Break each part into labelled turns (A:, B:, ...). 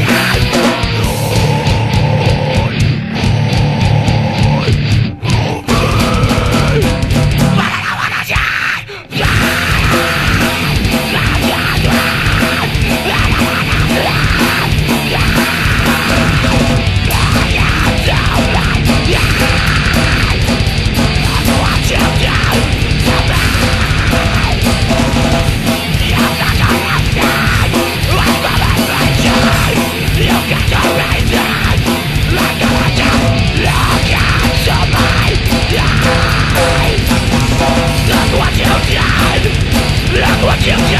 A: Yeah. yeah, yeah.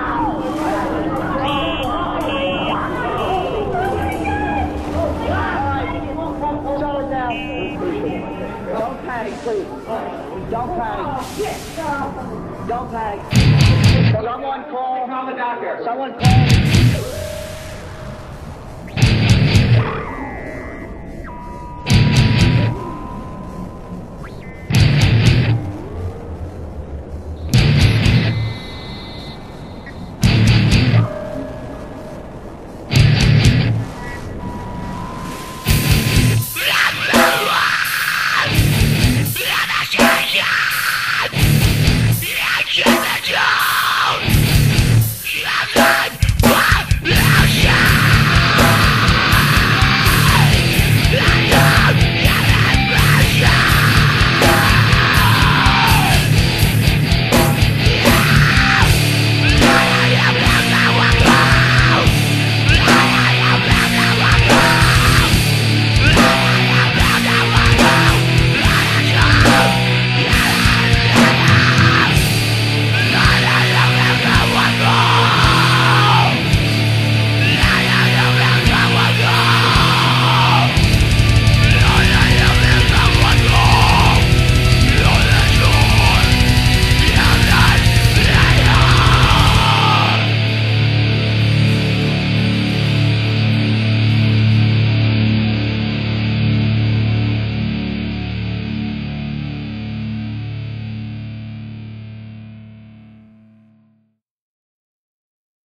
A: panic, please. Don't panic. Don't panic. Someone call.
B: Call the doctor.
A: Someone call.